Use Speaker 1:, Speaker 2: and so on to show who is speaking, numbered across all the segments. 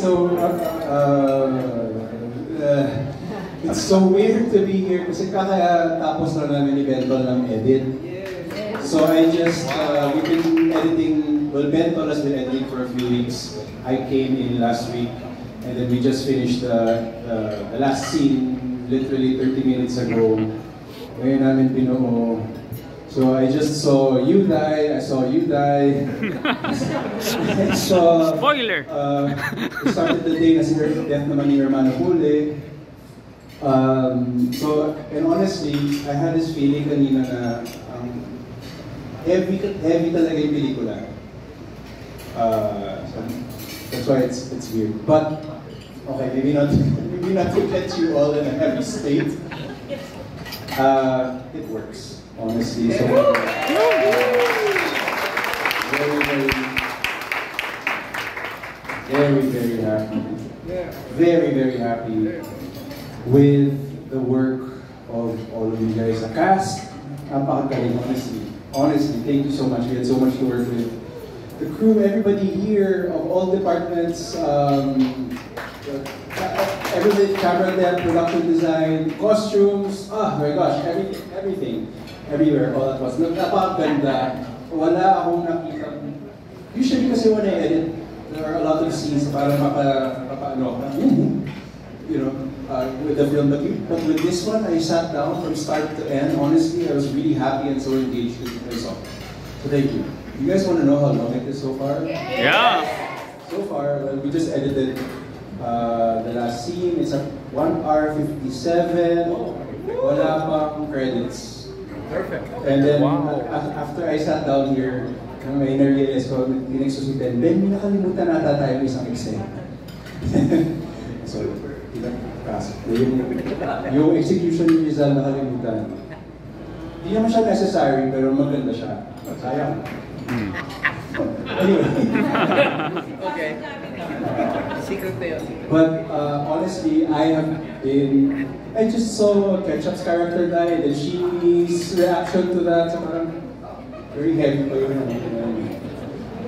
Speaker 1: So, uh, uh, uh, it's so weird to be here kasi kakatapos lang namin ni Bentol ng edit. So I just, uh, we've been editing, well Bentol has been editing for a few weeks. I came in last week and then we just finished the, the, the last scene literally 30 minutes ago. Ngayon namin pinuo. So I just saw you die, I saw you die. I saw...
Speaker 2: Spoiler!
Speaker 1: Uh, we started the day na si death naman ni Hermano Pule. Um, so, and honestly, I had this feeling kanina na um, heavy, heavy talaga yung pelikula. Uh, so that's why it's, it's weird. But, okay, maybe not, maybe not to get you all in a heavy state. Uh, it works, honestly. So, very, very, very, very happy. Very, very happy with the work of all of you guys. The cast, napakagaling, honestly. Honestly, thank you so much. We had so much to work with. The crew, everybody here of all departments, um, everything, camera dev, production design, costumes, ah, my gosh, everything, everything, everywhere, all at once. Napakaganda. Wala akong nakita. Usually kasi when I edit, there are a lot of scenes para mapa, mapa ano, you know, uh, with the film. But, but with this one, I sat down from start to end. Honestly, I was really happy and so engaged with I. So thank you. You guys want to know how long it is so far?
Speaker 2: Yeah!
Speaker 1: So far, well, we just edited uh, the last scene. It's at 1 hour 57. Wala pang credits.
Speaker 3: Perfect.
Speaker 1: And then,
Speaker 2: Wow.
Speaker 1: after I sat down here, nang may na-realize ko, tinext ko si Ben, Ben, may nakalimutan nata tayo isang exam. so, ilang kaso. Yung, yung execution ni Rizal nakalimutan. Hindi naman siya necessary, pero maganda siya. Sayang. anyway.
Speaker 3: Okay.
Speaker 1: But uh, honestly, I have been. I just saw Ketchup's character die, and she's reaction to that. So parang very heavy.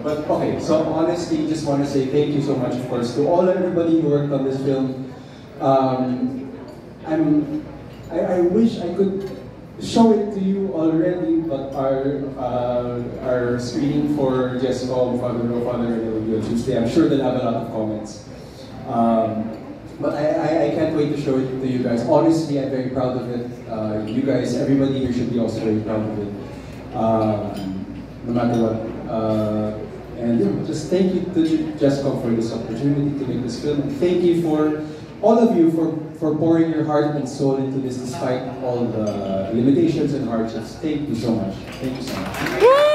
Speaker 1: But okay, so honestly, just want to say thank you so much, of course, to all everybody who worked on this film. Um, I'm. I, I wish I could show it to you already, but our uh, our screening for JesCom, Father, No Father, will be on Tuesday. I'm sure they'll have a lot of comments. Um, but I, I, can't wait to show it to you guys. Honestly, I'm very proud of it. Uh, you guys, everybody here should be also very proud of it. Um, no matter what. Uh, and just thank you to JesCom for this opportunity to make this film. Thank you for all of you for, for pouring your heart and soul into this despite all the limitations and hardships. Thank you so much. Thank you so much.